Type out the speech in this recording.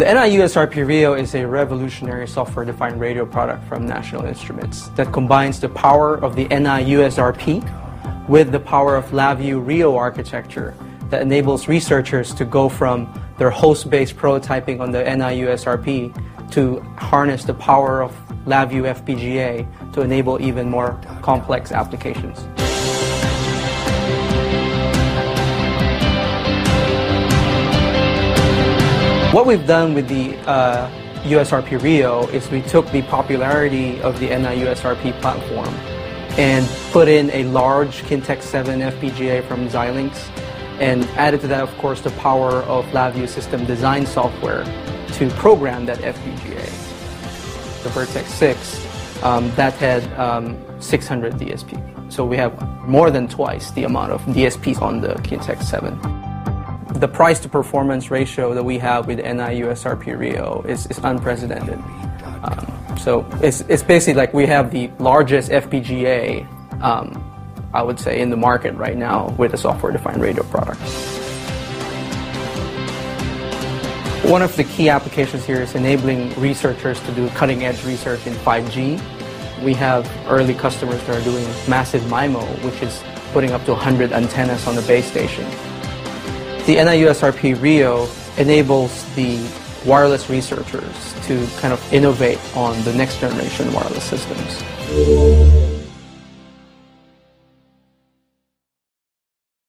The NI-USRP Rio is a revolutionary software-defined radio product from National Instruments that combines the power of the NI-USRP with the power of LabVIEW Rio architecture that enables researchers to go from their host-based prototyping on the NI-USRP to harness the power of LabVIEW FPGA to enable even more complex applications. What we've done with the uh, USRP Rio is we took the popularity of the NI USRP platform and put in a large Kintex 7 FPGA from Xilinx and added to that, of course, the power of LabVIEW system design software to program that FPGA. The Virtex 6, um, that had um, 600 DSP. So we have more than twice the amount of DSPs on the Kintex 7 the price to performance ratio that we have with NI USRP Rio is, is unprecedented. Um, so it's, it's basically like we have the largest FPGA, um, I would say, in the market right now with a software defined radio product. One of the key applications here is enabling researchers to do cutting edge research in 5G. We have early customers that are doing massive MIMO, which is putting up to 100 antennas on the base station. The NI-USRP Rio enables the wireless researchers to kind of innovate on the next generation wireless systems.